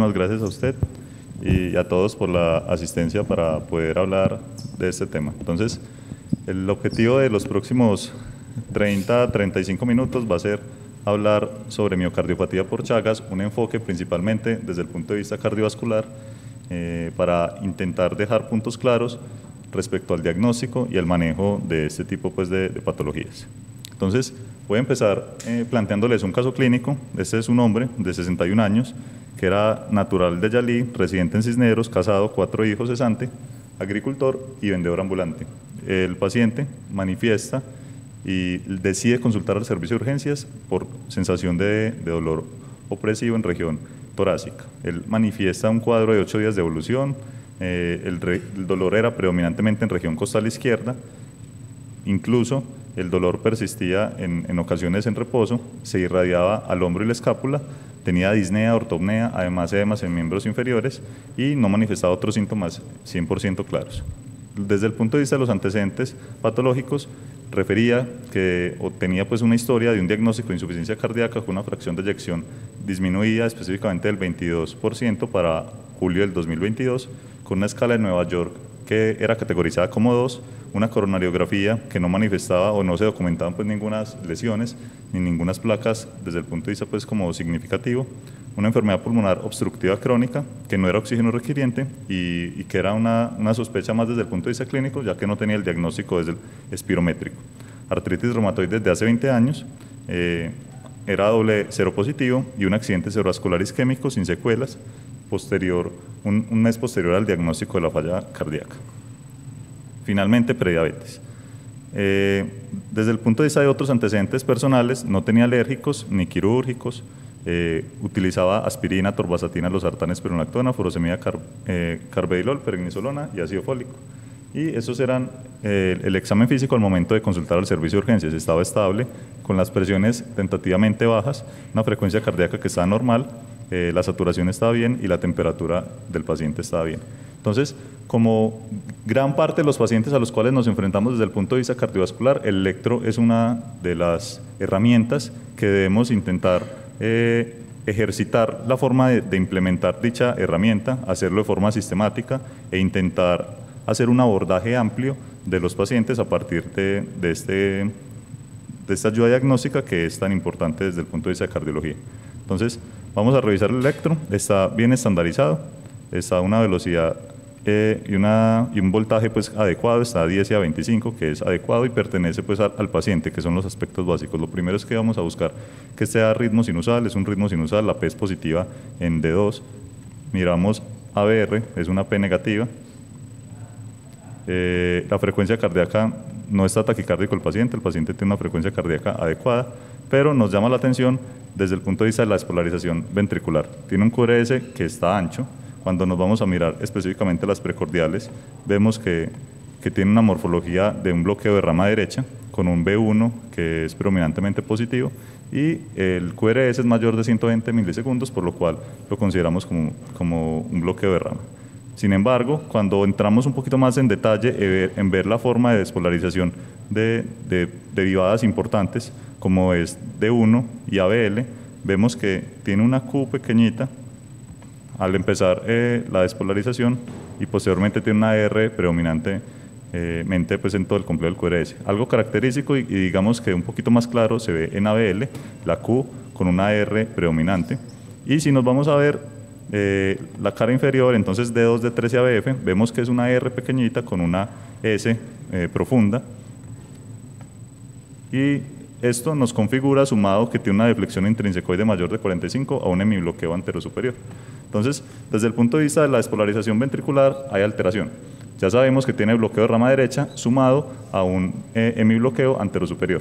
Muchísimas gracias a usted y a todos por la asistencia para poder hablar de este tema. Entonces, el objetivo de los próximos 30 a 35 minutos va a ser hablar sobre miocardiopatía por Chagas, un enfoque principalmente desde el punto de vista cardiovascular eh, para intentar dejar puntos claros respecto al diagnóstico y el manejo de este tipo pues, de, patologías. Entonces, voy a empezar eh, planteándoles un caso clínico. Este es un hombre de 61 años que era natural de Yalí, residente en Cisneros, casado, cuatro hijos, cesante, agricultor y vendedor ambulante. El paciente manifiesta y decide consultar al servicio de urgencias por sensación de, dolor opresivo en región torácica. Él manifiesta un cuadro de ocho días de evolución, eh, el, dolor era predominantemente en región costal izquierda, incluso el dolor persistía en, en, ocasiones en reposo, se irradiaba al hombro y la escápula, tenía disnea, ortopnea, además edemas en miembros inferiores y no manifestaba otros síntomas 100% claros. Desde el punto de vista de los antecedentes patológicos, refería que tenía pues una historia de un diagnóstico de insuficiencia cardíaca con una fracción de eyección disminuida específicamente del 22% para julio del 2022, con una escala de Nueva York que era categorizada como 2, una coronariografía que no manifestaba o no se documentaban pues ninguna lesiones ni ninguna placas desde el punto de vista pues como significativo, una enfermedad pulmonar obstructiva crónica que no era oxígeno requiriente y, que era una, sospecha más desde el punto de vista clínico ya que no tenía el diagnóstico desde el espirométrico. Artritis reumatoide desde hace 20 años, eh, era doble cero positivo y un accidente cerebrovascular isquémico sin secuelas posterior, un, un mes posterior al diagnóstico de la falla cardíaca. Finalmente, prediabetes. Eh, desde el punto de vista de otros antecedentes personales, no tenía alérgicos ni quirúrgicos, eh, utilizaba aspirina, torbasatina, losartán, spironolactona, furosemida, car, eh, carvedilol, y ácido fólico. Y esos eran el examen físico al momento de consultar al servicio de urgencias. Estaba estable, con las presiones tentativamente bajas, una frecuencia cardíaca que estaba normal, la saturación estaba bien y la temperatura del paciente estaba bien. Entonces, como gran parte de los pacientes a los cuales nos enfrentamos desde el punto de vista cardiovascular, el electro es una de las herramientas que debemos intentar eh, ejercitar la forma de, implementar dicha herramienta, hacerlo de forma sistemática e intentar hacer un abordaje amplio de los pacientes a partir de, este, de esta ayuda diagnóstica que es tan importante desde el punto de vista de cardiología. Entonces, vamos a revisar el electro, está bien estandarizado, está a una velocidad eh, y, un voltaje pues adecuado, está a 10 y a 25, que es adecuado y pertenece pues al, paciente, que son los aspectos básicos. Lo primero es que vamos a buscar que esté a ritmo sinusal, es un ritmo sinusal, la P es positiva en D2. Miramos ABR, es una P negativa. Eh, la frecuencia cardíaca no está taquicárdico el paciente, el paciente tiene una frecuencia cardíaca adecuada, pero nos llama la atención desde el punto de vista de la despolarización ventricular. Tiene un QRS que está ancho, cuando nos vamos a mirar específicamente las precordiales, vemos que, que tiene una morfología de un bloqueo de rama derecha con un B1 que es predominantemente positivo y el QRS es mayor de 120 milisegundos, por lo cual lo consideramos como, como un bloqueo de rama. Sin embargo, cuando entramos un poquito más en detalle en ver la forma de despolarización de, de derivadas importantes, como es D1 y ABL, vemos que tiene una Q pequeñita al empezar eh, la despolarización y posteriormente tiene una R predominantemente eh, pues, en todo el complejo del QRS. Algo característico y, digamos que un poquito más claro se ve en ABL, la Q con una R predominante. Y si nos vamos a ver eh, la cara inferior, entonces D2, D3 y ABF, vemos que es una R pequeñita con una S profunda. Y esto nos configura sumado que tiene una deflexión intrinsecoide mayor de 45 a un hemibloqueo anterosuperior. Entonces, desde el punto de vista de la despolarización ventricular hay alteración. Ya sabemos que tiene bloqueo de rama derecha sumado a un eh, hemibloqueo anterosuperior.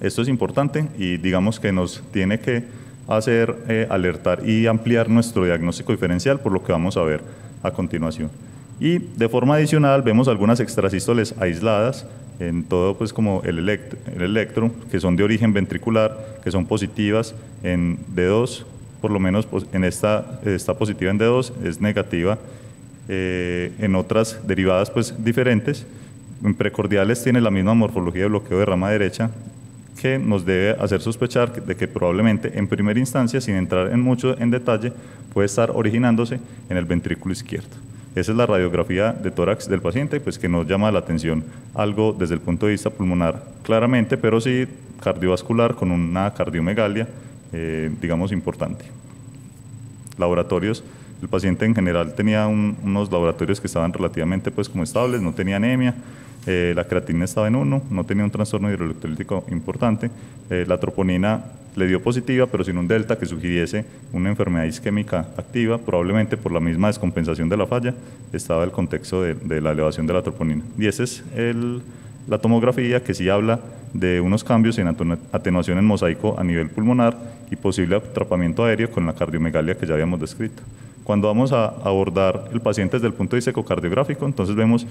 Esto es importante y digamos que nos tiene que hacer eh, alertar y ampliar nuestro diagnóstico diferencial por lo que vamos a ver a continuación. Y de forma adicional vemos algunas extrasístoles aisladas en todo pues como el, el electro, que son de origen ventricular, que son positivas en D2, por lo menos pues, en esta está positiva en D2, es negativa eh, en otras derivadas pues diferentes. En precordiales tiene la misma morfología de bloqueo de rama derecha que nos debe hacer sospechar de que probablemente en primera instancia, sin entrar en mucho en detalle, puede estar originándose en el ventrículo izquierdo. Esa es la radiografía de tórax del paciente, pues que nos llama la atención algo desde el punto de vista pulmonar claramente, pero sí cardiovascular con una cardiomegalia, eh, digamos, importante. Laboratorios, el paciente en general tenía unos laboratorios que estaban relativamente pues como estables, no tenía anemia, eh, la creatina estaba en 1, no tenía un trastorno hidroelectrolítico importante, eh, la troponina le dio positiva, pero sin un delta que sugiriese una enfermedad isquémica activa, probablemente por la misma descompensación de la falla, estaba el contexto de, la elevación de la troponina. Y esa es la tomografía que sí habla de unos cambios en atenuación en mosaico a nivel pulmonar y posible atrapamiento aéreo con la cardiomegalia que ya habíamos descrito. Cuando vamos a abordar el paciente desde el punto de vista ecocardiográfico, entonces vemos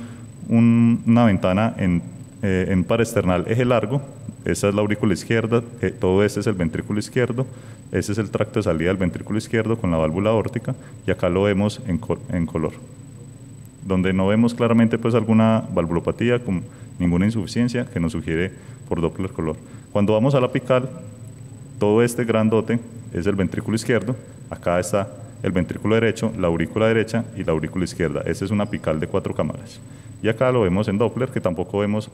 una ventana en, eh, en paresternal eje largo, esa es la aurícula izquierda, eh, todo este es el ventrículo izquierdo, ese es el tracto de salida del ventrículo izquierdo con la válvula órtica y acá lo vemos en, en color. Donde no vemos claramente pues alguna valvulopatía con ninguna insuficiencia que nos sugiere por Doppler color. Cuando vamos a la apical, todo este grandote es el ventrículo izquierdo, acá está el ventrículo derecho, la aurícula derecha y la aurícula izquierda. Esta es una apical de cuatro cámaras. Y acá lo vemos en Doppler, que tampoco vemos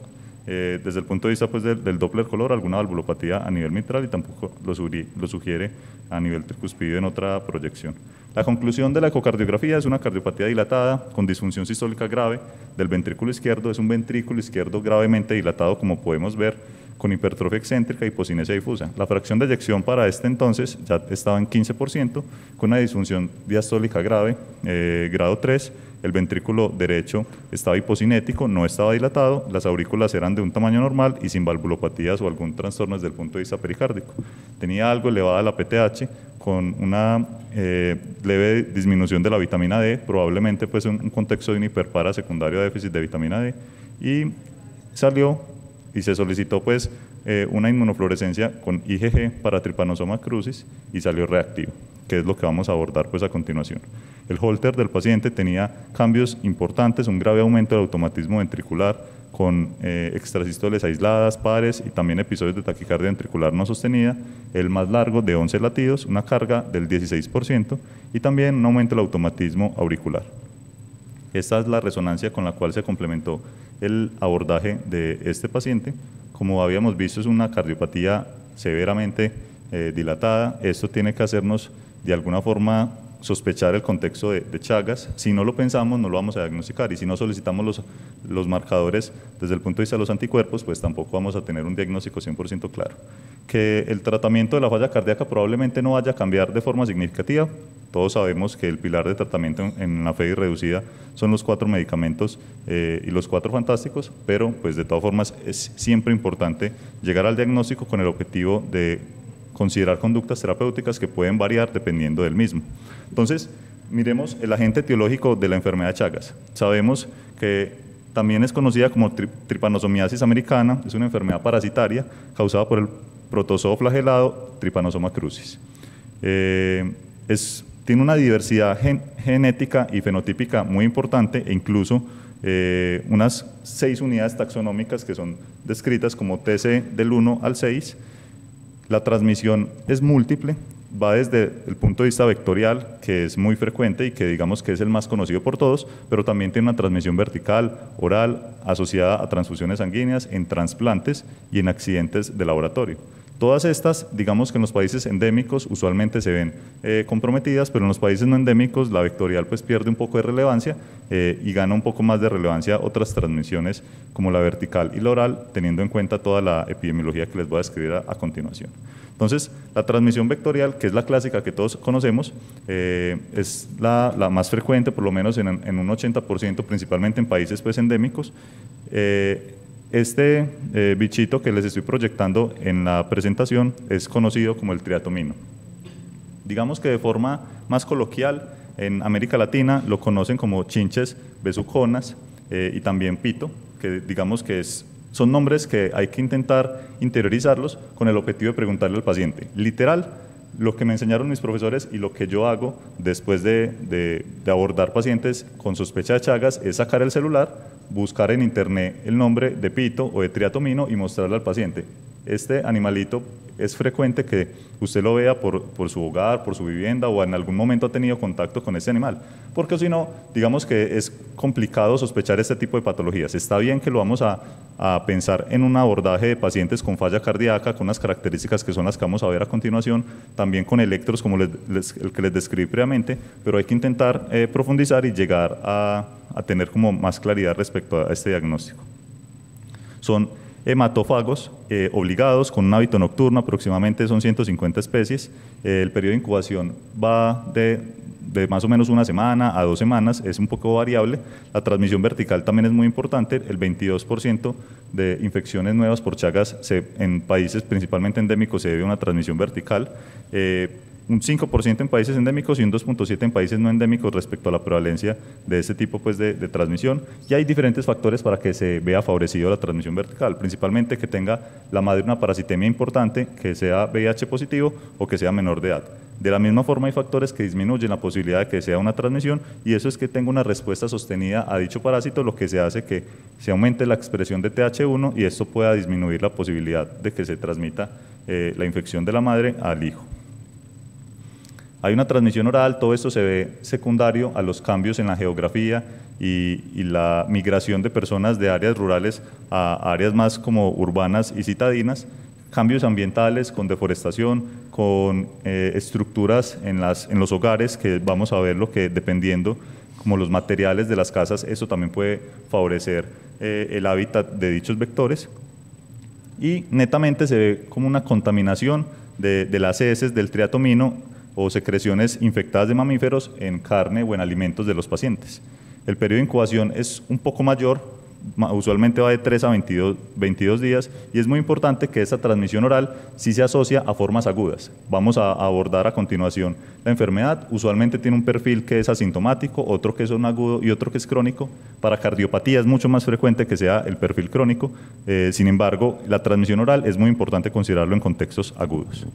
eh, desde el punto de vista pues, del, Doppler color alguna valvulopatía a nivel mitral y tampoco lo, lo sugiere a nivel tricuspide en otra proyección. La conclusión de la ecocardiografía es una cardiopatía dilatada con disfunción sistólica grave del ventrículo izquierdo, es un ventrículo izquierdo gravemente dilatado como podemos ver con hipertrofia excéntrica y hipocinesia difusa. La fracción de eyección para este entonces ya estaba en 15%, con una disfunción diastólica grave, eh, grado 3, el ventrículo derecho estaba hipocinético, no estaba dilatado, las aurículas eran de un tamaño normal y sin valvulopatías o algún trastorno desde el punto de vista pericárdico. Tenía algo elevada la PTH con una eh, leve disminución de la vitamina D, probablemente pues un contexto de un hiperpara secundario de déficit de vitamina D, y salió y se solicitó pues eh, una inmunofluorescencia con IgG para Trypanosoma crucis y salió reactivo, que es lo que vamos a abordar pues a continuación. El holter del paciente tenía cambios importantes, un grave aumento del automatismo ventricular con eh, aisladas, pares y también episodios de taquicardia ventricular no sostenida, el más largo de 11 latidos, una carga del 16% y también un aumento del automatismo auricular. Esta es la resonancia con la cual se complementó el abordaje de este paciente. Como habíamos visto, es una cardiopatía severamente eh, dilatada. Esto tiene que hacernos de alguna forma sospechar el contexto de, Chagas. Si no lo pensamos, no lo vamos a diagnosticar. Y si no solicitamos los, los marcadores desde el punto de vista de los anticuerpos, pues tampoco vamos a tener un diagnóstico 100% claro. Que el tratamiento de la falla cardíaca probablemente no vaya a cambiar de forma significativa, todos sabemos que el pilar de tratamiento en la FEDI reducida son los cuatro medicamentos eh, y los cuatro fantásticos, pero pues de todas formas es siempre importante llegar al diagnóstico con el objetivo de considerar conductas terapéuticas que pueden variar dependiendo del mismo. Entonces, miremos el agente etiológico de la enfermedad de Chagas. Sabemos que también es conocida como tripanosomiasis americana, es una enfermedad parasitaria causada por el protozoo flagelado Trypanosoma crucis. Eh, es tiene una diversidad genética y fenotípica muy importante e incluso eh, unas seis unidades taxonómicas que son descritas como TC del 1 al 6. La transmisión es múltiple, va desde el punto de vista vectorial, que es muy frecuente y que digamos que es el más conocido por todos, pero también tiene una transmisión vertical, oral, asociada a transfusiones sanguíneas, en trasplantes y en accidentes de laboratorio. Todas estas, digamos que en los países endémicos usualmente se ven eh, comprometidas, pero en los países no endémicos la vectorial pues pierde un poco de relevancia eh, y gana un poco más de relevancia otras transmisiones como la vertical y la oral, teniendo en cuenta toda la epidemiología que les voy a describir a, continuación. Entonces, la transmisión vectorial, que es la clásica que todos conocemos, eh, es la, más frecuente, por lo menos en, un 80%, principalmente en países pues, endémicos. Este eh, bichito que les estoy proyectando en la presentación es conocido como el triatomino. Digamos que de forma más coloquial, en América Latina lo conocen como chinches besuconas eh, y también pito, que digamos que es, son nombres que hay que intentar interiorizarlos con el objetivo de preguntarle al paciente. Literal, lo que me enseñaron mis profesores y lo que yo hago después de, de abordar pacientes con sospecha de Chagas es sacar el celular buscar en internet el nombre de pito o de triatomino y mostrarle al paciente. Este animalito es frecuente que usted lo vea por, por, su hogar, por su vivienda o en algún momento ha tenido contacto con ese animal. Porque si no, digamos que es complicado sospechar este tipo de patologías. Está bien que lo vamos a, a pensar en un abordaje de pacientes con falla cardíaca, con unas características que son las que vamos a ver a continuación, también con electros como les, les, el que les describí previamente, pero hay que intentar eh, profundizar y llegar a, a tener como más claridad respecto a este diagnóstico. Son hematófagos eh, obligados con un hábito nocturno, aproximadamente son 150 especies. Eh, el periodo de incubación va de, de, más o menos una semana a dos semanas, es un poco variable. La transmisión vertical también es muy importante, el 22% de infecciones nuevas por chagas en países principalmente endémicos se debe a una transmisión vertical. Eh, un 5% en países endémicos y un 2.7% en países no endémicos respecto a la prevalencia de este tipo pues, de, transmisión. Y hay diferentes factores para que se vea favorecido la transmisión vertical, principalmente que tenga la madre una parasitemia importante, que sea VIH positivo o que sea menor de edad. De la misma forma hay factores que disminuyen la posibilidad de que sea una transmisión y eso es que tenga una respuesta sostenida a dicho parásito, lo que se hace que se aumente la expresión de TH1 y esto pueda disminuir la posibilidad de que se transmita eh, la infección de la madre al hijo. Hay una transmisión oral, todo esto se ve secundario a los cambios en la geografía y, y, la migración de personas de áreas rurales a áreas más como urbanas y citadinas, cambios ambientales con deforestación, con eh, estructuras en, las, en los hogares, que vamos a ver lo que dependiendo como los materiales de las casas, eso también puede favorecer eh, el hábitat de dichos vectores. Y netamente se ve como una contaminación de, de las heces del triatomino o secreciones infectadas de mamíferos en carne o en alimentos de los pacientes. El periodo de incubación es un poco mayor, usualmente va de 3 a 22, 22, días y es muy importante que esta transmisión oral sí se asocia a formas agudas. Vamos a abordar a continuación la enfermedad, usualmente tiene un perfil que es asintomático, otro que es un agudo y otro que es crónico. Para cardiopatía es mucho más frecuente que sea el perfil crónico, eh, sin embargo la transmisión oral es muy importante considerarlo en contextos agudos.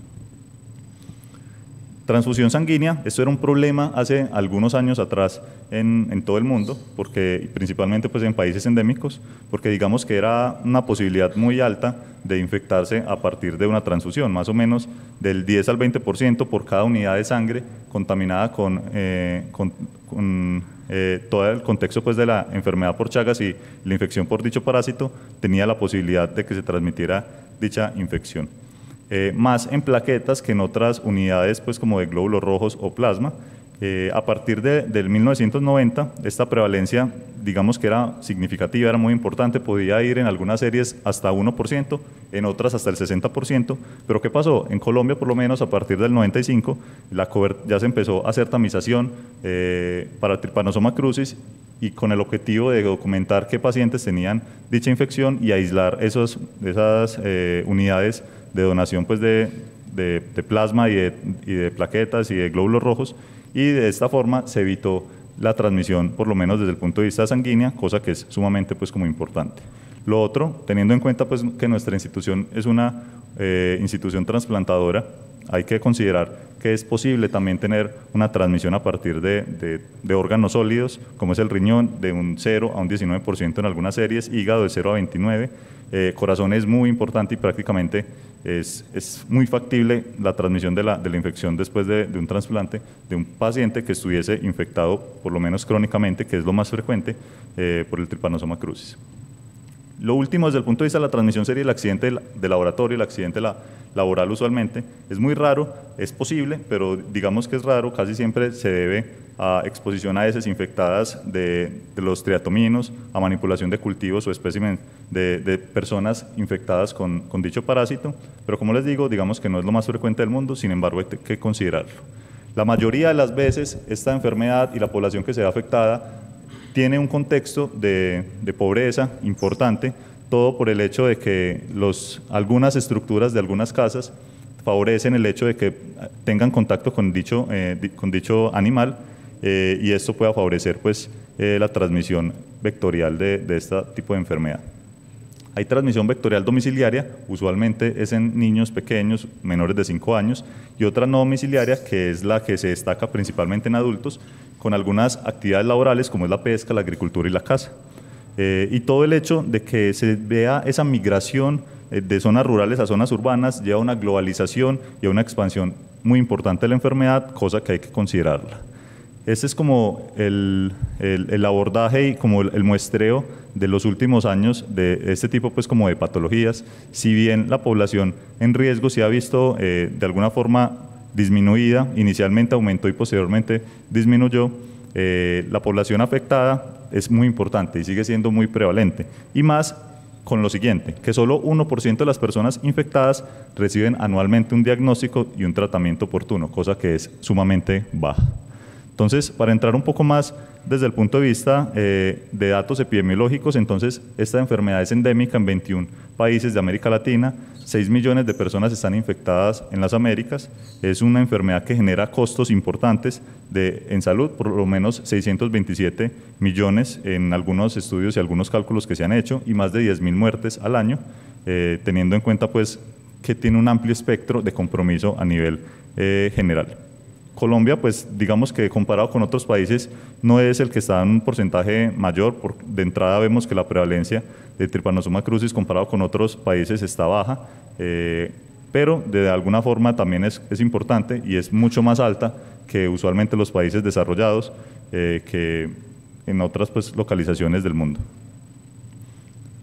Transfusión sanguínea, esto era un problema hace algunos años atrás en, todo el mundo, porque principalmente pues en países endémicos, porque digamos que era una posibilidad muy alta de infectarse a partir de una transfusión, más o menos del 10 al 20% por cada unidad de sangre contaminada con, eh, con, con eh, todo el contexto pues de la enfermedad por Chagas y la infección por dicho parásito, tenía la posibilidad de que se transmitiera dicha infección eh, más en plaquetas que en otras unidades pues como de glóbulos rojos o plasma. Eh, a partir de, del 1990, esta prevalencia, digamos que era significativa, era muy importante, podía ir en algunas series hasta 1%, en otras hasta el 60%, pero ¿qué pasó? En Colombia, por lo menos a partir del 95, la ya se empezó a hacer tamización eh, para Trypanosoma crucis y con el objetivo de documentar qué pacientes tenían dicha infección y aislar esos, esas eh, unidades de donación pues, de, de, plasma y de, y de plaquetas y de glóbulos rojos y de esta forma se evitó la transmisión, por lo menos desde el punto de vista sanguínea, cosa que es sumamente pues, como importante. Lo otro, teniendo en cuenta pues, que nuestra institución es una eh, institución trasplantadora, hay que considerar que es posible también tener una transmisión a partir de, de, de, órganos sólidos, como es el riñón, de un 0 a un 19% en algunas series, hígado de 0 a 29, eh, corazón es muy importante y prácticamente es, es muy factible la transmisión de la, de la infección después de, un trasplante de un paciente que estuviese infectado, por lo menos crónicamente, que es lo más frecuente, eh, por el tripanosoma crucis. Lo último, desde el punto de vista de la transmisión, sería el accidente de laboratorio, el accidente la, laboral usualmente. Es muy raro, es posible, pero digamos que es raro, casi siempre se debe a exposición a heces infectadas de, los triatominos, a manipulación de cultivos o espécimen de, personas infectadas con, dicho parásito, pero como les digo, digamos que no es lo más frecuente del mundo, sin embargo hay que considerarlo. La mayoría de las veces esta enfermedad y la población que se ve afectada tiene un contexto de, de pobreza importante, todo por el hecho de que los, algunas estructuras de algunas casas favorecen el hecho de que tengan contacto con dicho, eh, con dicho animal eh, y esto pueda favorecer pues, eh, la transmisión vectorial de, de este tipo de enfermedad. Hay transmisión vectorial domiciliaria, usualmente es en niños pequeños, menores de 5 años, y otra no domiciliaria, que es la que se destaca principalmente en adultos, con algunas actividades laborales como es la pesca, la agricultura y la caza. Eh, y todo el hecho de que se vea esa migración de zonas rurales a zonas urbanas lleva a una globalización y a una expansión muy importante de la enfermedad, cosa que hay que considerarla. Este es como el, el, abordaje y como el, muestreo de los últimos años de este tipo pues como de patologías. Si bien la población en riesgo se ha visto eh, de alguna forma disminuida, inicialmente aumentó y posteriormente disminuyó, eh, la población afectada es muy importante y sigue siendo muy prevalente. Y más con lo siguiente, que solo 1% de las personas infectadas reciben anualmente un diagnóstico y un tratamiento oportuno, cosa que es sumamente baja. Entonces, para entrar un poco más desde el punto de vista eh, de datos epidemiológicos, entonces esta enfermedad es endémica en 21 países de América Latina, 6 millones de personas están infectadas en las Américas, es una enfermedad que genera costos importantes en salud, por lo menos 627 millones en algunos estudios y algunos cálculos que se han hecho y más de 10 mil muertes al año, eh, teniendo en cuenta pues que tiene un amplio espectro de compromiso a nivel eh, general. Colombia, pues digamos que comparado con otros países, no es el que está en un porcentaje mayor. Por, de entrada vemos que la prevalencia de Trypanosoma crucis comparado con otros países está baja, eh, pero de alguna forma también es, es, importante y es mucho más alta que usualmente los países desarrollados eh, que en otras pues, localizaciones del mundo.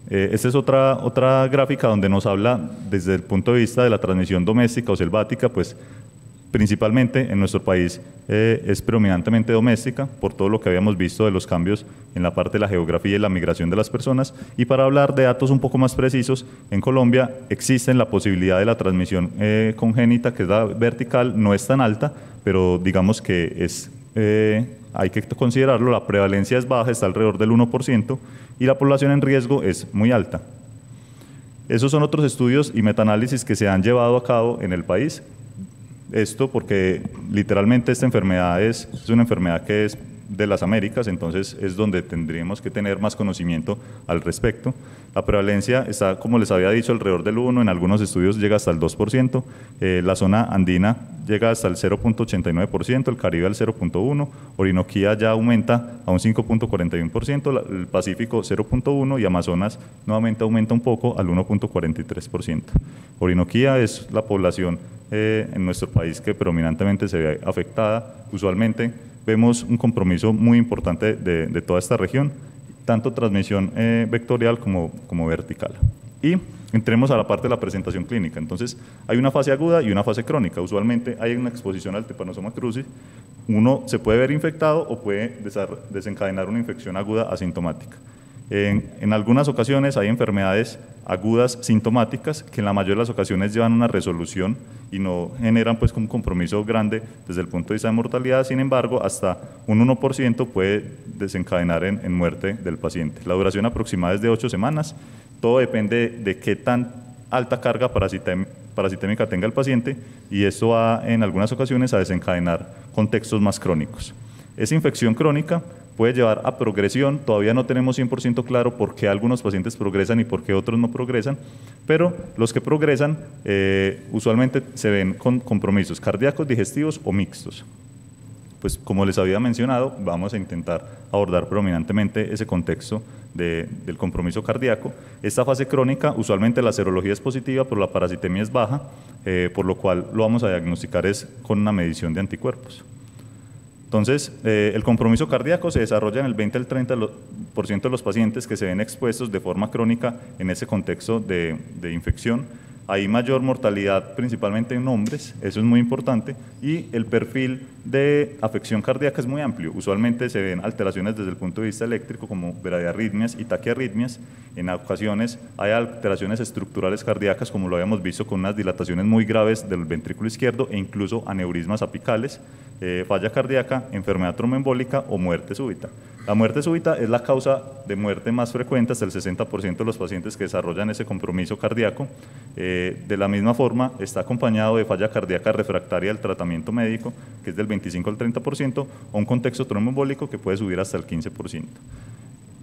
Eh, esta es otra, otra gráfica donde nos habla desde el punto de vista de la transmisión doméstica o selvática, pues principalmente en nuestro país eh, es predominantemente doméstica, por todo lo que habíamos visto de los cambios en la parte de la geografía y la migración de las personas. Y para hablar de datos un poco más precisos, en Colombia existe la posibilidad de la transmisión eh, congénita, que es la vertical, no es tan alta, pero digamos que es, eh, hay que considerarlo, la prevalencia es baja, está alrededor del 1%, y la población en riesgo es muy alta. Esos son otros estudios y metaanálisis que se han llevado a cabo en el país esto porque literalmente esta enfermedad es, es una enfermedad que es de las Américas, entonces es donde tendríamos que tener más conocimiento al respecto. La prevalencia está, como les había dicho, alrededor del 1, en algunos estudios llega hasta el 2%, eh, la zona andina llega hasta el 0.89%, el Caribe al 0.1%, Orinoquía ya aumenta a un 5.41%, el Pacífico 0.1% y Amazonas nuevamente aumenta un poco al 1.43%. Orinoquía es la población eh, en nuestro país que predominantemente se ve afectada, usualmente vemos un compromiso muy importante de, toda esta región, tanto transmisión eh, vectorial como, como vertical. Y entremos a la parte de la presentación clínica. Entonces, hay una fase aguda y una fase crónica. Usualmente hay una exposición al tepanosoma crucis. Uno se puede ver infectado o puede desencadenar una infección aguda asintomática. En, algunas ocasiones hay enfermedades agudas sintomáticas que en la mayoría de las ocasiones llevan una resolución y no generan pues un compromiso grande desde el punto de vista de mortalidad, sin embargo hasta un 1% puede desencadenar en, muerte del paciente. La duración aproximada es de 8 semanas, todo depende de qué tan alta carga parasitémica tenga el paciente y esto va en algunas ocasiones a desencadenar contextos más crónicos. Esa infección crónica puede llevar a progresión. Todavía no tenemos 100% claro por qué algunos pacientes progresan y por qué otros no progresan, pero los que progresan eh, usualmente se ven con compromisos cardíacos, digestivos o mixtos. Pues como les había mencionado, vamos a intentar abordar predominantemente ese contexto del compromiso cardíaco. Esta fase crónica, usualmente la serología es positiva, pero la parasitemia es baja, eh, por lo cual lo vamos a diagnosticar es con una medición de anticuerpos. Entonces, eh, el compromiso cardíaco se desarrolla en el 20 al 30% de los pacientes que se ven expuestos de forma crónica en ese contexto de, de infección hay mayor mortalidad principalmente en hombres, eso es muy importante, y el perfil de afección cardíaca es muy amplio. Usualmente se ven alteraciones desde el punto de vista eléctrico como bradiarritmias y taquiarritmias. En ocasiones hay alteraciones estructurales cardíacas como lo habíamos visto con unas dilataciones muy graves del ventrículo izquierdo e incluso aneurismas apicales, eh, falla cardíaca, enfermedad tromboembólica o muerte súbita. La muerte súbita es la causa de muerte más frecuente, hasta el 60% de los pacientes que desarrollan ese compromiso cardíaco. Eh, de la misma forma, está acompañado de falla cardíaca refractaria al tratamiento médico, que es del 25 al 30%, o un contexto tromboembólico que puede subir hasta el 15%.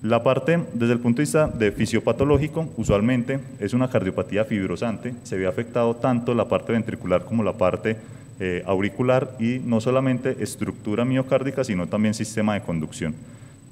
La parte, desde el punto de vista de fisiopatológico, usualmente es una cardiopatía fibrosante, se ve afectado tanto la parte ventricular como la parte eh, auricular y no solamente estructura miocárdica, sino también sistema de conducción.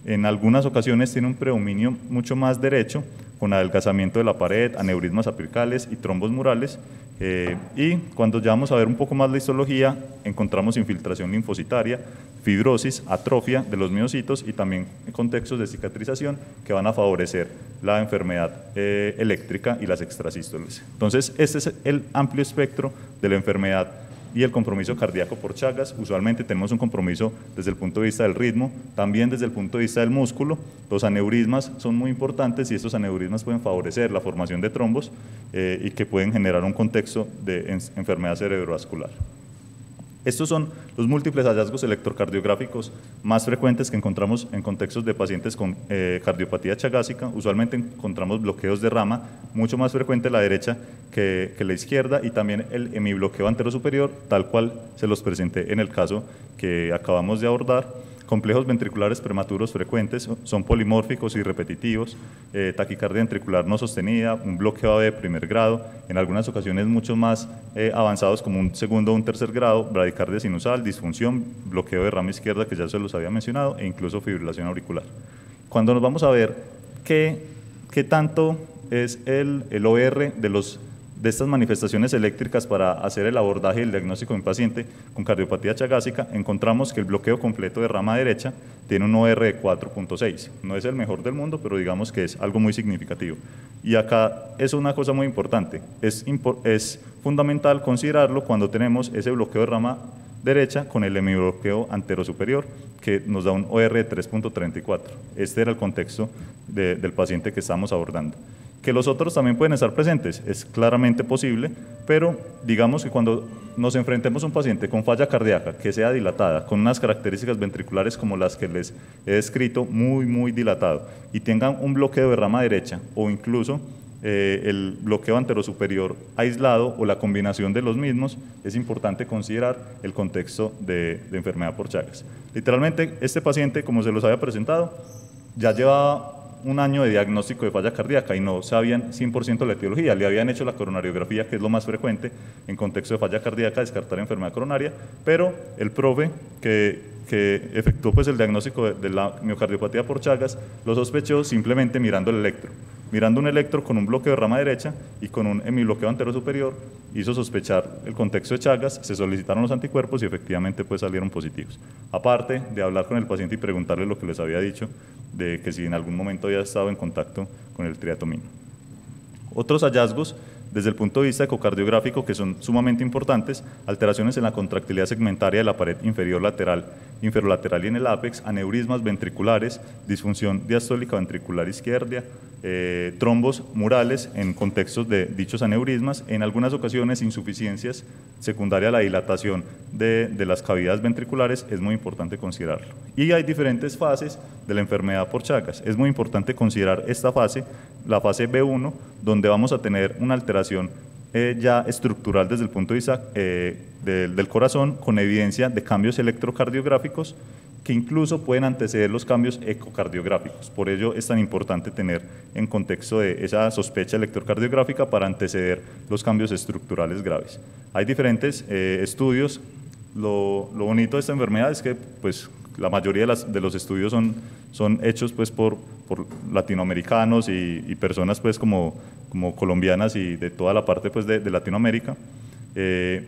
En algunas ocasiones tiene un predominio mucho más derecho, con adelgazamiento de la pared, aneurismas apicales y trombos murales. Eh, y cuando ya vamos a ver un poco más la histología, encontramos infiltración linfocitaria, fibrosis, atrofia de los miocitos y también contextos de cicatrización que van a favorecer la enfermedad eh, eléctrica y las extrasístoles. Entonces, este es el amplio espectro de la enfermedad y el compromiso cardíaco por Chagas. Usualmente tenemos un compromiso desde el punto de vista del ritmo, también desde el punto de vista del músculo. Los aneurismas son muy importantes y estos aneurismas pueden favorecer la formación de trombos eh, y que pueden generar un contexto de enfermedad cerebrovascular. Estos son los múltiples hallazgos electrocardiográficos más frecuentes que encontramos en contextos de pacientes con eh, cardiopatía chagásica. Usualmente encontramos bloqueos de rama, mucho más frecuente la derecha que, que la izquierda, y también el hemibloqueo anterosuperior, tal cual se los presenté en el caso que acabamos de abordar. Complejos ventriculares prematuros frecuentes son polimórficos y repetitivos, eh, taquicardia ventricular no sostenida, un bloqueo de primer grado, en algunas ocasiones mucho más eh, avanzados como un segundo o un tercer grado, bradicardia sinusal, disfunción, bloqueo de rama izquierda que ya se los había mencionado e incluso fibrilación auricular. Cuando nos vamos a ver qué, qué tanto es el, el OR de los de estas manifestaciones eléctricas para hacer el abordaje y el diagnóstico de un paciente con cardiopatía chagásica, encontramos que el bloqueo completo de rama derecha tiene un OR de 4.6. No es el mejor del mundo, pero digamos que es algo muy significativo. Y acá es una cosa muy importante. Es, fundamental considerarlo cuando tenemos ese bloqueo de rama derecha con el hemibloqueo anterosuperior, que nos da un OR de 3.34. Este era el contexto del paciente que estamos abordando. Que los otros también pueden estar presentes, es claramente posible, pero digamos que cuando nos enfrentemos a un paciente con falla cardíaca que sea dilatada, con unas características ventriculares como las que les he descrito, muy, muy dilatado, y tengan un bloqueo de rama derecha o incluso eh, el bloqueo anterosuperior aislado o la combinación de los mismos, es importante considerar el contexto de, enfermedad por Chagas. Literalmente, este paciente, como se los había presentado, ya lleva un año de diagnóstico de falla cardíaca y no sabían 100% la etiología. Le habían hecho la coronariografía, que es lo más frecuente en contexto de falla cardíaca, descartar enfermedad coronaria, pero el profe que, que efectuó pues, el diagnóstico de, la miocardiopatía por Chagas lo sospechó simplemente mirando el electro. Mirando un electro con un bloqueo de rama derecha y con un hemibloqueo antero superior, hizo sospechar el contexto de Chagas, se solicitaron los anticuerpos y efectivamente pues, salieron positivos. Aparte de hablar con el paciente y preguntarle lo que les había dicho, de que si en algún momento había estado en contacto con el triatomino. Otros hallazgos desde el punto de vista ecocardiográfico que son sumamente importantes, alteraciones en la contractilidad segmentaria de la pared inferior lateral, inferolateral y en el ápex, aneurismas ventriculares, disfunción diastólica ventricular izquierda, eh, trombos murales en contextos de dichos aneurismas, en algunas ocasiones insuficiencias secundarias a la dilatación de, de, las cavidades ventriculares, es muy importante considerarlo. Y hay diferentes fases de la enfermedad por Chagas. Es muy importante considerar esta fase, la fase B1, donde vamos a tener una alteración eh, ya estructural desde el punto de vista eh, del, del corazón, con evidencia de cambios electrocardiográficos que incluso pueden anteceder los cambios ecocardiográficos. Por ello es tan importante tener en contexto de esa sospecha electrocardiográfica para anteceder los cambios estructurales graves. Hay diferentes eh, estudios. Lo, lo, bonito de esta enfermedad es que pues, la mayoría de, las, de los estudios son, son hechos pues, por, por latinoamericanos y, personas pues, como, como colombianas y de toda la parte pues, de, de Latinoamérica. Eh,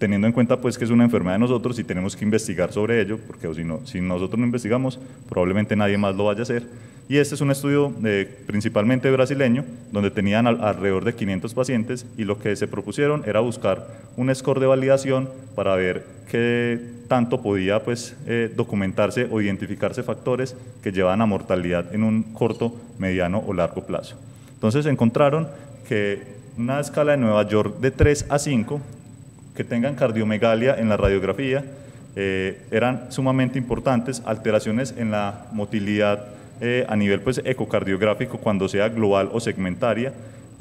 teniendo en cuenta pues que es una enfermedad de nosotros y tenemos que investigar sobre ello, porque si, no, si nosotros no investigamos, probablemente nadie más lo vaya a hacer. Y este es un estudio eh, principalmente brasileño, donde tenían al, alrededor de 500 pacientes y lo que se propusieron era buscar un score de validación para ver qué tanto podía pues, eh, documentarse o identificarse factores que llevan a mortalidad en un corto, mediano o largo plazo. Entonces encontraron que una escala de Nueva York de 3 a 5 que tengan cardiomegalia en la radiografía eh, eran sumamente importantes, alteraciones en la motilidad eh, a nivel pues, ecocardiográfico cuando sea global o segmentaria,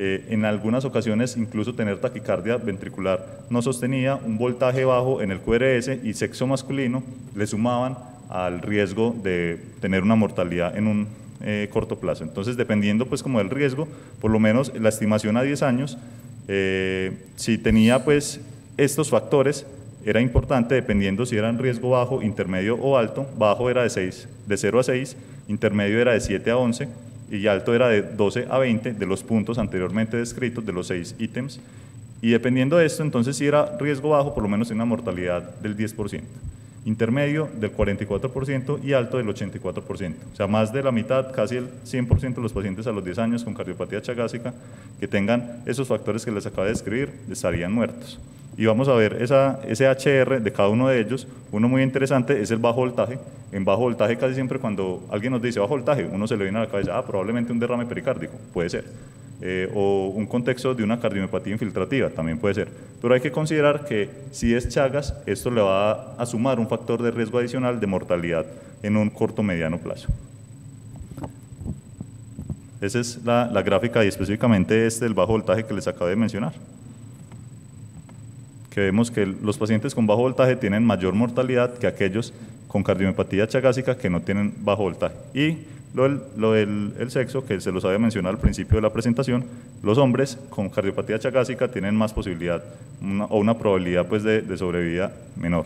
eh, en algunas ocasiones incluso tener taquicardia ventricular no sostenida, un voltaje bajo en el QRS y sexo masculino le sumaban al riesgo de tener una mortalidad en un eh, corto plazo. Entonces, dependiendo pues como del riesgo, por lo menos la estimación a 10 años, eh, si tenía pues estos factores era importante dependiendo si eran riesgo bajo, intermedio o alto. Bajo era de, 6, de 0 a 6, intermedio era de 7 a 11 y alto era de 12 a 20 de los puntos anteriormente descritos, de los seis ítems, y dependiendo de esto, entonces si era riesgo bajo, por lo menos en una mortalidad del 10%, intermedio del 44% y alto del 84%. O sea, más de la mitad, casi el 100% de los pacientes a los 10 años con cardiopatía chagásica que tengan esos factores que les acabo de describir estarían muertos. Y vamos a ver esa, ese HR de cada uno de ellos. Uno muy interesante es el bajo voltaje. En bajo voltaje casi siempre cuando alguien nos dice bajo voltaje, uno se le viene a la cabeza, ah, probablemente un derrame pericárdico, puede ser eh, o un contexto de una cardiomiopatía infiltrativa, también puede ser. Pero hay que considerar que si es Chagas, esto le va a sumar un factor de riesgo adicional de mortalidad en un corto mediano plazo. Esa es la, la gráfica y específicamente este del bajo voltaje que les acabo de mencionar. Vemos que los pacientes con bajo voltaje tienen mayor mortalidad que aquellos con cardiomiopatía chagásica que no tienen bajo voltaje. Y lo del, el sexo, que se los había mencionado al principio de la presentación, los hombres con cardiopatía chagásica tienen más posibilidad o una probabilidad pues, de, de, sobrevida menor.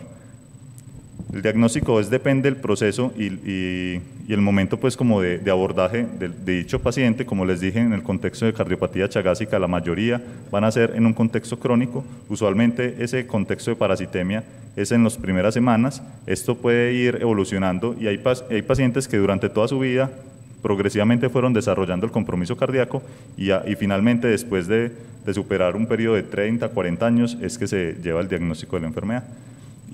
El diagnóstico es depende del proceso y, el momento pues, como de, abordaje de, dicho paciente. Como les dije, en el contexto de cardiopatía chagásica, la mayoría van a ser en un contexto crónico. Usualmente ese contexto de parasitemia es en las primeras semanas. Esto puede ir evolucionando y hay, pacientes que durante toda su vida progresivamente fueron desarrollando el compromiso cardíaco y, y finalmente después de, de, superar un periodo de 30, 40 años es que se lleva el diagnóstico de la enfermedad.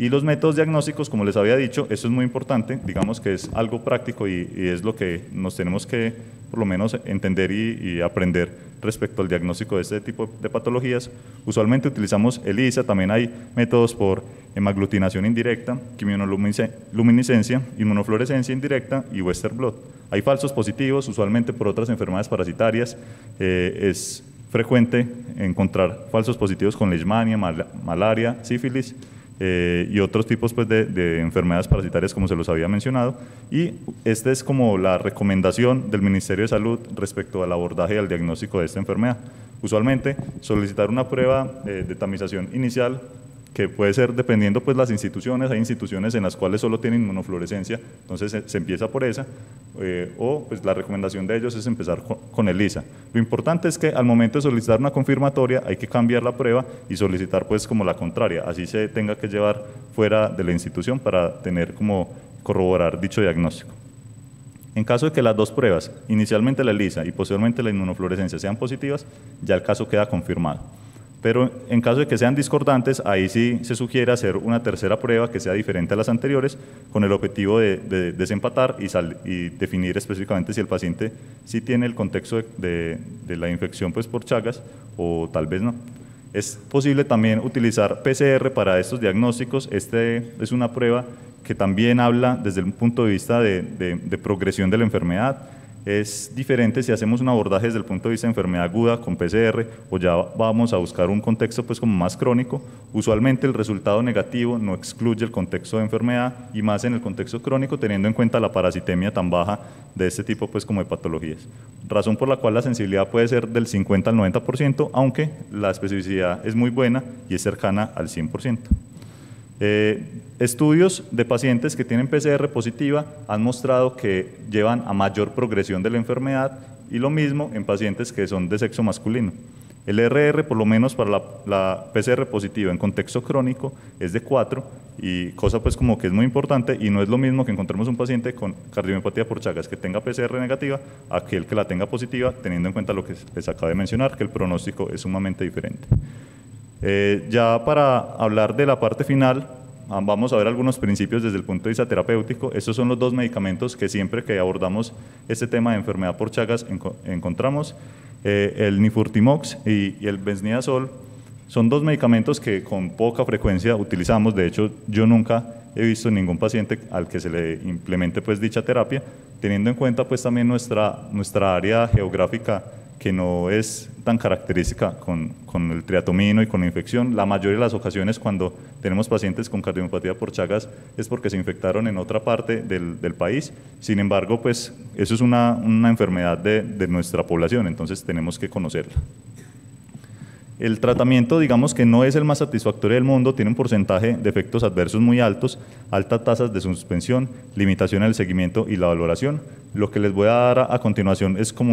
Y los métodos diagnósticos, como les había dicho, eso es muy importante, digamos que es algo práctico y, es lo que nos tenemos que por lo menos entender y, aprender respecto al diagnóstico de este tipo de patologías. Usualmente utilizamos ELISA, también hay métodos por hemaglutinación indirecta, quimioluminiscencia, inmunofluorescencia indirecta y Western blot. Hay falsos positivos, usualmente por otras enfermedades parasitarias. Eh, es frecuente encontrar falsos positivos con leishmania, mal malaria, sífilis eh, y otros tipos pues, de, de, enfermedades parasitarias como se los había mencionado. Y esta es como la recomendación del Ministerio de Salud respecto al abordaje y al diagnóstico de esta enfermedad. Usualmente solicitar una prueba eh, de tamización inicial que puede ser dependiendo pues las instituciones, hay instituciones en las cuales solo tienen inmunofluorescencia, entonces se, se empieza por esa, eh, o pues la recomendación de ellos es empezar con, con, el ISA. Lo importante es que al momento de solicitar una confirmatoria hay que cambiar la prueba y solicitar pues como la contraria, así se tenga que llevar fuera de la institución para tener como corroborar dicho diagnóstico. En caso de que las dos pruebas, inicialmente la ELISA y posteriormente la inmunofluorescencia, sean positivas, ya el caso queda confirmado. Pero en caso de que sean discordantes, ahí sí se sugiere hacer una tercera prueba que sea diferente a las anteriores, con el objetivo de, de desempatar y, definir específicamente si el paciente sí tiene el contexto de la infección pues, por Chagas o tal vez no. Es posible también utilizar PCR para estos diagnósticos. Este es una prueba que también habla desde el punto de vista de, progresión de la enfermedad es diferente si hacemos un abordaje desde el punto de vista de enfermedad aguda con PCR o ya vamos a buscar un contexto pues como más crónico. Usualmente el resultado negativo no excluye el contexto de enfermedad y más en el contexto crónico teniendo en cuenta la parasitemia tan baja de este tipo pues como de patologías. Razón por la cual la sensibilidad puede ser del 50 al 90%, aunque la especificidad es muy buena y es cercana al 100%. Eh, estudios de pacientes que tienen PCR positiva han mostrado que llevan a mayor progresión de la enfermedad y lo mismo en pacientes que son de sexo masculino. El RR, por lo menos para la, PCR positiva en contexto crónico, es de 4 y cosa pues como que es muy importante y no es lo mismo que encontremos un paciente con cardiomiopatía por Chagas que tenga PCR negativa a aquel que la tenga positiva, teniendo en cuenta lo que les acabo de mencionar, que el pronóstico es sumamente diferente. Eh, ya para hablar de la parte final, vamos a ver algunos principios desde el punto de vista terapéutico. Estos son los dos medicamentos que siempre que abordamos este tema de enfermedad por Chagas enco encontramos. Eh, el Nifurtimox y, y el Benznidazol son dos medicamentos que con poca frecuencia utilizamos. De hecho, yo nunca he visto ningún paciente al que se le implemente pues dicha terapia, teniendo en cuenta pues también nuestra, nuestra área geográfica que no es tan característica con, con, el triatomino y con la infección. La mayoría de las ocasiones cuando tenemos pacientes con cardiomiopatía por Chagas es porque se infectaron en otra parte del, del país. Sin embargo, pues eso es una, una enfermedad de, de, nuestra población, entonces tenemos que conocerla. El tratamiento, digamos que no es el más satisfactorio del mundo, tiene un porcentaje de efectos adversos muy altos, altas tasas de suspensión, limitación el seguimiento y la valoración. Lo que les voy a dar a, continuación es como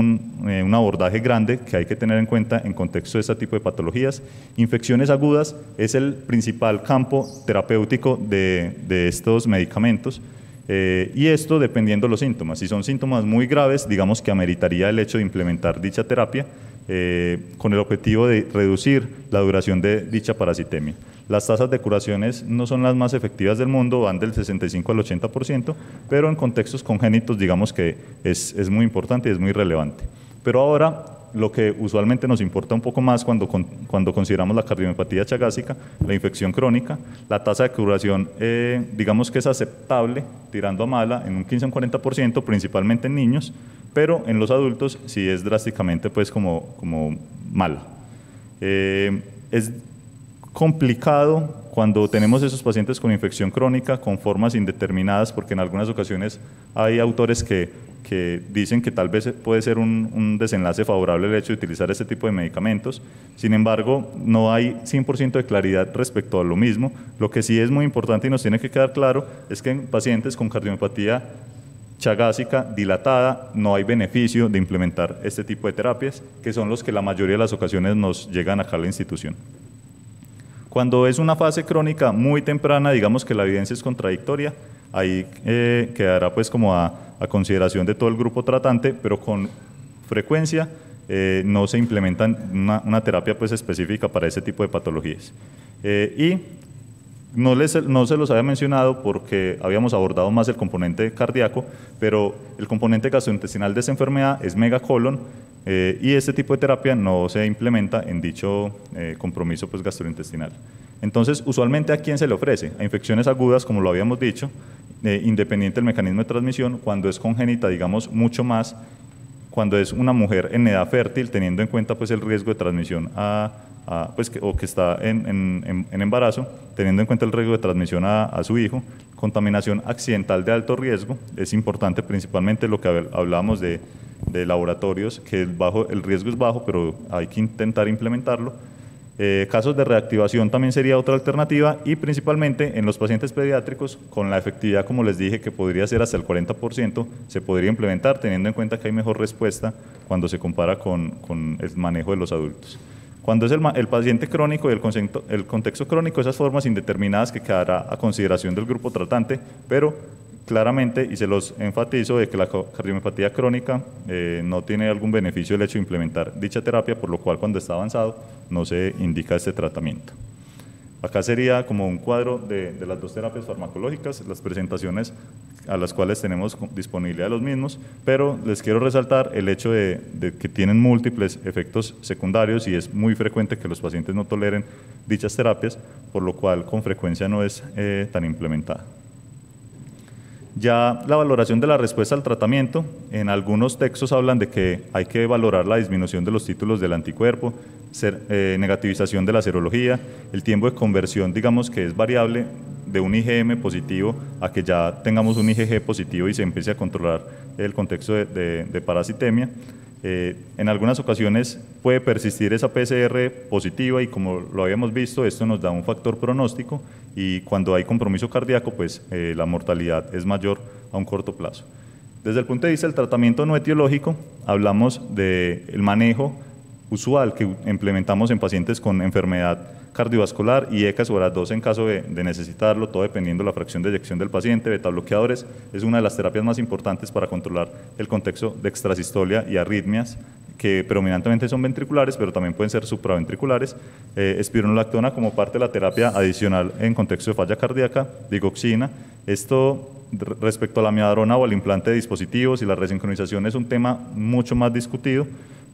eh, un, abordaje grande que hay que tener en cuenta en contexto de este tipo de patologías. Infecciones agudas es el principal campo terapéutico de, estos medicamentos. Eh, y esto dependiendo de los síntomas. Si son síntomas muy graves, digamos que ameritaría el hecho de implementar dicha terapia eh, con el objetivo de reducir la duración de dicha parasitemia. Las tasas de curaciones no son las más efectivas del mundo, van del 65 al 80%, pero en contextos congénitos digamos que es, es muy importante y es muy relevante. Pero ahora lo que usualmente nos importa un poco más cuando, cuando consideramos la cardiomiopatía chagásica, la infección crónica, la tasa de curación eh, digamos que es aceptable, tirando a mala, en un 15 o un 40%, principalmente en niños, pero en los adultos sí es drásticamente pues como, como mala. Eh, es complicado cuando tenemos esos pacientes con infección crónica, con formas indeterminadas, porque en algunas ocasiones hay autores que, que dicen que tal vez puede ser un, un, desenlace favorable el hecho de utilizar este tipo de medicamentos. Sin embargo, no hay 100% de claridad respecto a lo mismo. Lo que sí es muy importante y nos tiene que quedar claro es que en pacientes con cardiomopatía chagásica dilatada, no hay beneficio de implementar este tipo de terapias, que son los que la mayoría de las ocasiones nos llegan acá a la institución. Cuando es una fase crónica muy temprana, digamos que la evidencia es contradictoria, ahí eh, quedará pues como a, consideración de todo el grupo tratante, pero con frecuencia eh, no se implementa una, terapia pues específica para ese tipo de patologías. Eh, y no, se los había mencionado porque habíamos abordado más el componente cardíaco, pero el componente gastrointestinal de esa enfermedad es megacolon eh, y este tipo de terapia no se implementa en dicho eh, compromiso pues, gastrointestinal. Entonces, usualmente a quién se le ofrece? A infecciones agudas, como lo habíamos dicho, eh, independiente del mecanismo de transmisión, cuando es congénita, digamos, mucho más, cuando es una mujer en edad fértil, teniendo en cuenta pues, el riesgo de transmisión a pues, o que está en, embarazo, teniendo en cuenta el riesgo de transmisión a, su hijo, contaminación accidental de alto riesgo, es importante principalmente lo que hablábamos de, laboratorios, que el, bajo, el riesgo es bajo, pero hay que intentar implementarlo. Eh, casos de reactivación también sería otra alternativa y principalmente en los pacientes pediátricos con la efectividad, como les dije, que podría ser hasta el 40%, se podría implementar teniendo en cuenta que hay mejor respuesta cuando se compara con el manejo de los adultos. Cuando es el, paciente crónico y el, el contexto crónico, esas formas indeterminadas que quedará a consideración del grupo tratante, pero claramente, y se los enfatizo, de que la cardiomiopatía crónica eh, no tiene algún beneficio el hecho de implementar dicha terapia, por lo cual cuando está avanzado no se indica este tratamiento. Acá sería como un cuadro de, las dos terapias farmacológicas, las presentaciones a las cuales tenemos disponibilidad de los mismos, pero les quiero resaltar el hecho de, que tienen múltiples efectos secundarios y es muy frecuente que los pacientes no toleren dichas terapias, por lo cual con frecuencia no es eh, tan implementada. Ya la valoración de la respuesta al tratamiento, en algunos textos hablan de que hay que valorar la disminución de los títulos del anticuerpo, eh, negativización de la serología, el tiempo de conversión, digamos que es variable de un IgM positivo a que ya tengamos un IgG positivo y se empiece a controlar el contexto de, parasitemia. Eh, en algunas ocasiones puede persistir esa PCR positiva y como lo habíamos visto, esto nos da un factor pronóstico y cuando hay compromiso cardíaco, pues eh, la mortalidad es mayor a un corto plazo. Desde el punto de vista del tratamiento no etiológico, hablamos del manejo usual que implementamos en pacientes con enfermedad cardiovascular y ECA sobre las dos en caso de, necesitarlo, todo dependiendo de la fracción de eyección del paciente. Beta bloqueadores es una de las terapias más importantes para controlar el contexto de extrasistolia y arritmias que predominantemente son ventriculares, pero también pueden ser supraventriculares. Eh, espironolactona como parte de la terapia adicional en contexto de falla cardíaca, digoxina. Esto respecto a la miadrona o al implante de dispositivos y la resincronización es un tema mucho más discutido.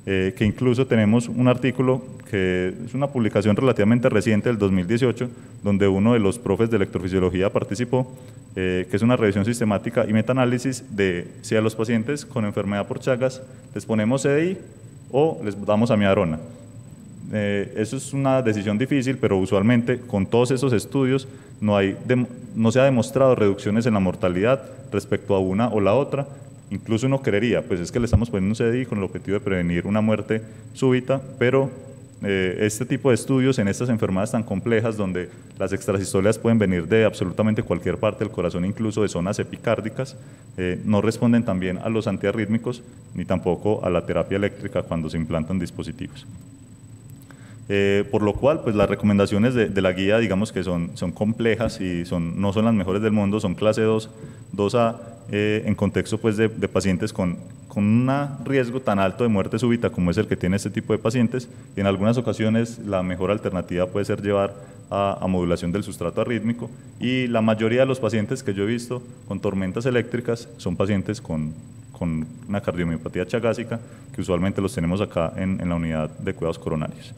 Eh, que incluso tenemos un artículo que es una publicación relativamente reciente del 2018, donde uno de los profes de electrofisiología participó, eh, que es una revisión sistemática y metaanálisis de si a los pacientes con enfermedad por Chagas les ponemos CDI o les damos amiadrona. Eh, eso es una decisión difícil, pero usualmente con todos esos estudios no, hay, no se ha demostrado reducciones en la mortalidad respecto a una o la otra, Incluso uno creería, pues es que le estamos poniendo un CDI con el objetivo de prevenir una muerte súbita, pero eh, este tipo de estudios en estas enfermedades tan complejas donde las extrasistolias pueden venir de absolutamente cualquier parte del corazón, incluso de zonas epicárdicas, eh, no responden también a los antiarrítmicos ni tampoco a la terapia eléctrica cuando se implantan dispositivos. Eh, por lo cual, pues las recomendaciones de, la guía, digamos que son, son complejas y son, no son las mejores del mundo, son clase 2, 2A, en contexto pues, de, de pacientes con con un riesgo tan alto de muerte súbita como es el que tiene este tipo de pacientes, y en algunas ocasiones la mejor alternativa puede ser llevar a, modulación del sustrato arrítmico, y la mayoría de los pacientes que yo he visto con tormentas eléctricas son pacientes con, con una cardiomiopatía chagásica, que usualmente los tenemos acá en, en la unidad de cuidados coronarios.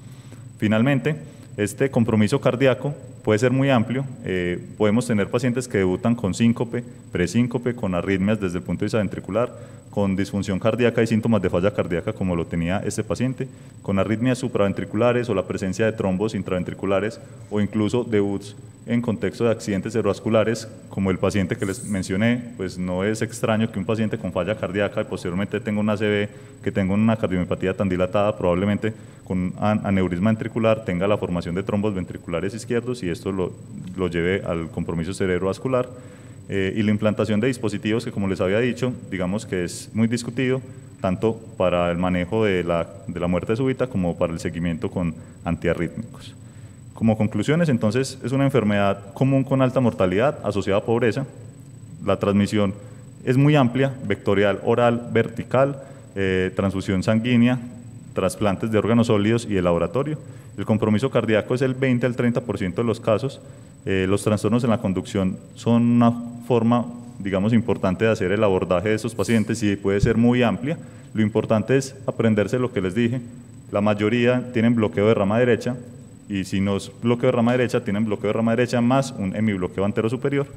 Finalmente, este compromiso cardíaco puede ser muy amplio. Eh, podemos tener pacientes que debutan con síncope, presíncope, con arritmias desde el punto de vista ventricular, con disfunción cardíaca y síntomas de falla cardíaca como lo tenía este paciente, con arritmias supraventriculares o la presencia de trombos intraventriculares o incluso debuts en contexto de accidentes cerebrovasculares, como el paciente que les mencioné, pues no es extraño que un paciente con falla cardíaca y posteriormente tenga una ACV, que tenga una cardiomiopatía tan dilatada, probablemente con aneurisma ventricular tenga la formación de trombos ventriculares izquierdos y esto lo, lo lleve al compromiso cerebrovascular. Eh, y la implantación de dispositivos que, como les había dicho, digamos que es muy discutido, tanto para el manejo de la, de la muerte súbita como para el seguimiento con antiarrítmicos. Como conclusiones, entonces, es una enfermedad común con alta mortalidad asociada a pobreza. La transmisión es muy amplia, vectorial, oral, vertical, eh, transfusión sanguínea, trasplantes de órganos sólidos y de laboratorio. El compromiso cardíaco es el 20 al 30% de los casos. Eh, los trastornos en la conducción son una forma, digamos, importante de hacer el abordaje de esos pacientes y puede ser muy amplia. Lo importante es aprenderse lo que les dije. La mayoría tienen bloqueo de rama derecha, y si no es bloqueo de rama derecha, tienen bloqueo de rama derecha más un hemibloqueo antero superior.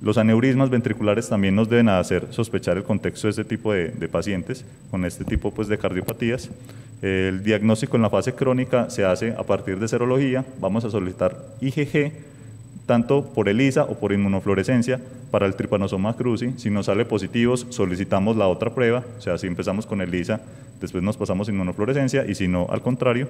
Los aneurismas ventriculares también nos deben hacer sospechar el contexto de este tipo de, pacientes con este tipo pues, de cardiopatías. El diagnóstico en la fase crónica se hace a partir de serología. Vamos a solicitar IgG tanto por ELISA o por inmunofluorescencia para el tripanosoma cruzi. Si nos sale positivos, solicitamos la otra prueba, o sea, si empezamos con ELISA, después nos pasamos inmunofluorescencia y si no, al contrario,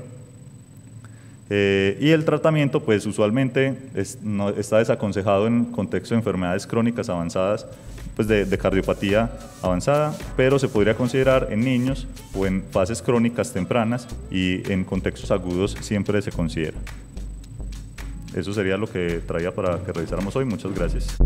eh, y el tratamiento, pues usualmente no, está desaconsejado en contexto de enfermedades crónicas avanzadas, pues de, de, cardiopatía avanzada, pero se podría considerar en niños o en fases crónicas tempranas y en contextos agudos siempre se considera. Eso sería lo que traía para que revisáramos hoy. Muchas gracias.